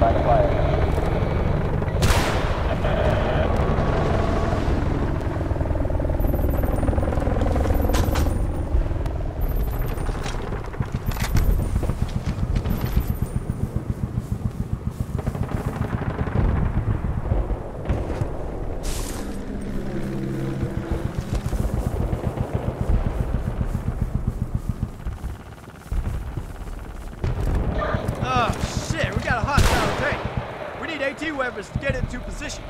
By to fire. AT weapons to get into position.